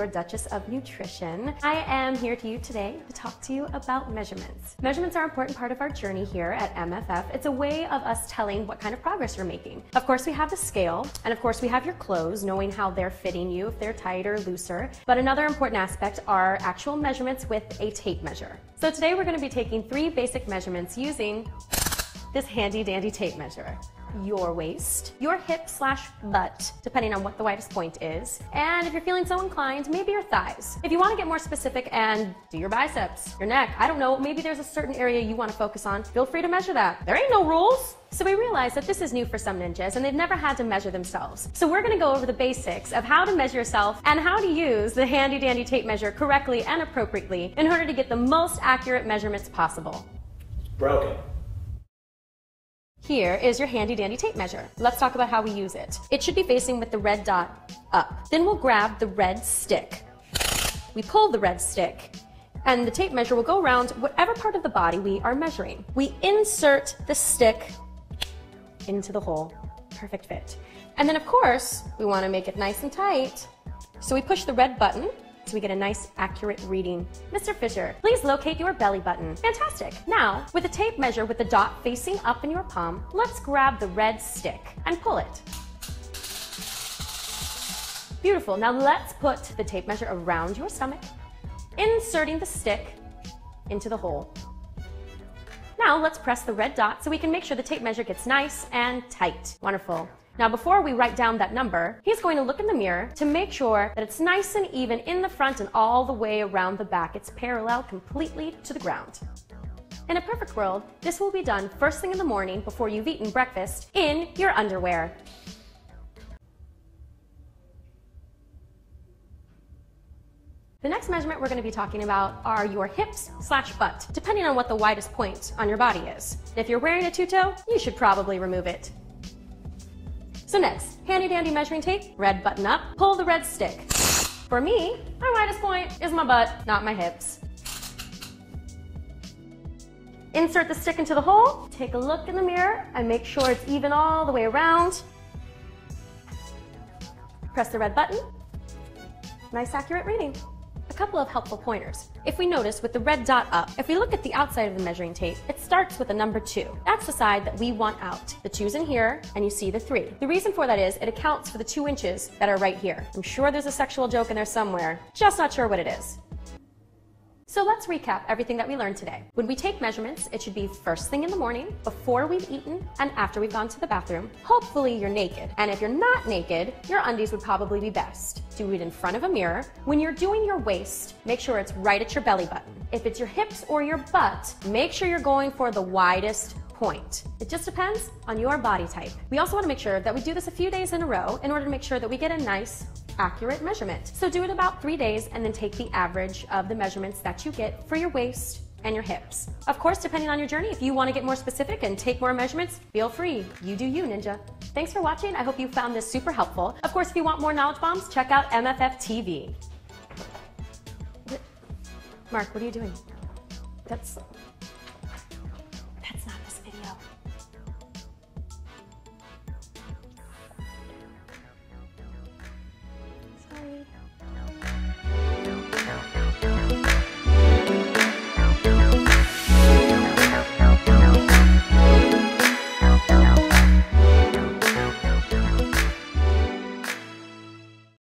your Duchess of Nutrition. I am here to you today to talk to you about measurements. Measurements are an important part of our journey here at MFF. It's a way of us telling what kind of progress you're making. Of course, we have the scale, and of course, we have your clothes, knowing how they're fitting you, if they're tighter, or looser. But another important aspect are actual measurements with a tape measure. So today we're going to be taking three basic measurements using this handy dandy tape measure your waist, your hip slash butt, depending on what the widest point is, and if you're feeling so inclined, maybe your thighs. If you want to get more specific and do your biceps, your neck, I don't know, maybe there's a certain area you want to focus on, feel free to measure that. There ain't no rules. So we realized that this is new for some ninjas and they've never had to measure themselves. So we're gonna go over the basics of how to measure yourself and how to use the handy dandy tape measure correctly and appropriately in order to get the most accurate measurements possible. Broken. Here is your handy dandy tape measure. Let's talk about how we use it. It should be facing with the red dot up. Then we'll grab the red stick. We pull the red stick and the tape measure will go around whatever part of the body we are measuring. We insert the stick into the hole. Perfect fit. And then of course, we want to make it nice and tight. So we push the red button so we get a nice accurate reading. Mr. Fisher, please locate your belly button. Fantastic. Now, with a tape measure with the dot facing up in your palm, let's grab the red stick and pull it. Beautiful. Now let's put the tape measure around your stomach, inserting the stick into the hole. Now let's press the red dot so we can make sure the tape measure gets nice and tight. Wonderful. Now, before we write down that number, he's going to look in the mirror to make sure that it's nice and even in the front and all the way around the back. It's parallel completely to the ground. In a perfect world, this will be done first thing in the morning before you've eaten breakfast in your underwear. The next measurement we're going to be talking about are your hips slash butt, depending on what the widest point on your body is. If you're wearing a two-toe, you should probably remove it. So next, handy dandy measuring tape, red button up, pull the red stick. For me, my widest point is my butt, not my hips. Insert the stick into the hole, take a look in the mirror, and make sure it's even all the way around. Press the red button. Nice accurate reading couple of helpful pointers. If we notice with the red dot up, if we look at the outside of the measuring tape, it starts with a number two. That's the side that we want out. The two's in here, and you see the three. The reason for that is it accounts for the two inches that are right here. I'm sure there's a sexual joke in there somewhere, just not sure what it is. So let's recap everything that we learned today. When we take measurements, it should be first thing in the morning, before we've eaten, and after we've gone to the bathroom. Hopefully you're naked. And if you're not naked, your undies would probably be best. Do it in front of a mirror. When you're doing your waist, make sure it's right at your belly button. If it's your hips or your butt, make sure you're going for the widest point. It just depends on your body type. We also want to make sure that we do this a few days in a row in order to make sure that we get a nice accurate measurement. So do it about three days and then take the average of the measurements that you get for your waist and your hips. Of course, depending on your journey, if you want to get more specific and take more measurements, feel free. You do you, Ninja. Thanks for watching. I hope you found this super helpful. Of course, if you want more knowledge bombs, check out MFF TV. Mark, what are you doing? That's not this video.